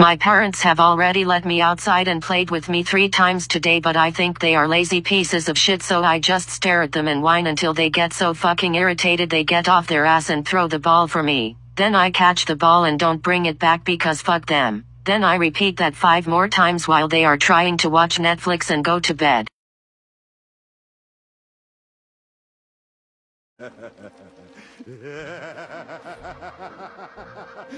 My parents have already let me outside and played with me three times today but I think they are lazy pieces of shit so I just stare at them and whine until they get so fucking irritated they get off their ass and throw the ball for me. Then I catch the ball and don't bring it back because fuck them. Then I repeat that five more times while they are trying to watch Netflix and go to bed.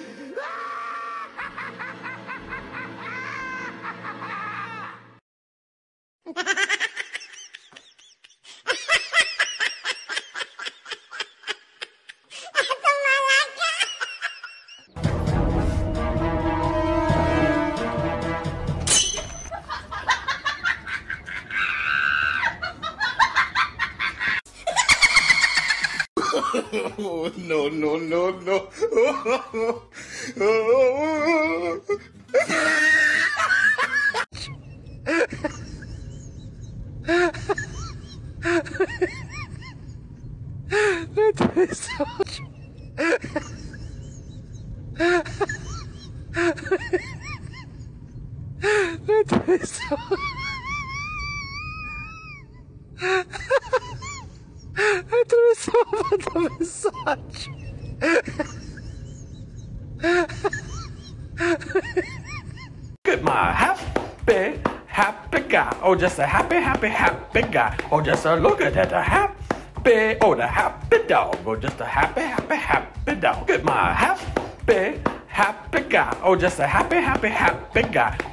Oh, no, no, no, no. Is so That is so That is so massage. Look at my happy, happy guy. Oh, just a happy, happy, happy guy. Oh, just a look at that, a happy, oh, the happy dog. Oh, just a happy, happy, happy dog. At my happy, happy guy. Oh, just a happy, happy, happy guy.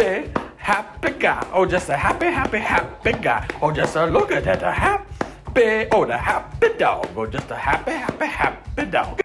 Happy, happy guy. Oh, just a happy, happy, happy guy. Oh, just a look at that, a happy, oh, the happy dog. Oh, just a happy, happy, happy dog.